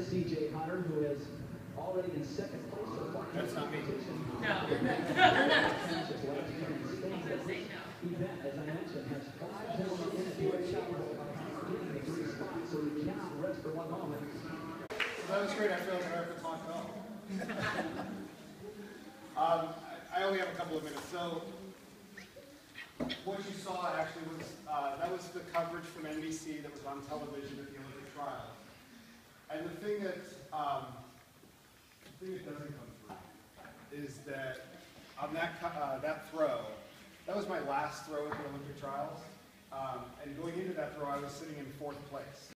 There is CJ Hunter, who is already in second place so far. That's not me. No. Event, as I mentioned, has five more individual shots, getting the three spots, so we cannot rest for one moment. That was great. I feel like I don't have to talk at all. um, I I only have a couple of minutes. So, what you saw actually was uh, that was the coverage from NBC that was on television at the Olympic trials. And the thing that um, the thing that doesn't come through is that on that uh, that throw, that was my last throw at the Olympic trials. Um, and going into that throw, I was sitting in fourth place.